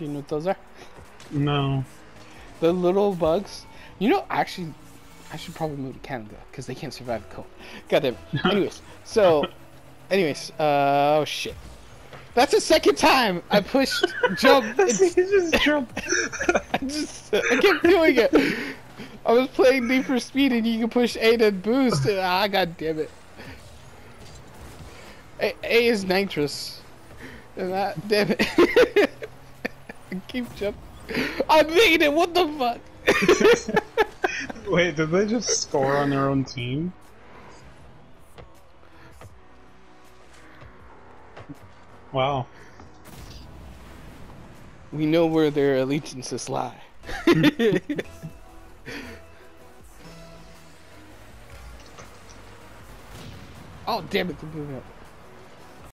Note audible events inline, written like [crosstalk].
Do you know what those are? No. The little bugs. You know, actually, I should probably move to Canada because they can't survive the cold. God damn. [laughs] Anyways, so, anyways, uh, oh shit. That's the second time I pushed [laughs] jump. Just jump. [laughs] I just, I kept doing it. I was playing Need for Speed and you can push A to boost. And, ah, god damn it. A, A is nitrous. And that, damn it. Keep jumping. I made it. What the fuck? [laughs] Wait, did they just score on their own team? Wow. We know where their allegiances lie. [laughs] oh damn it! they're moving up.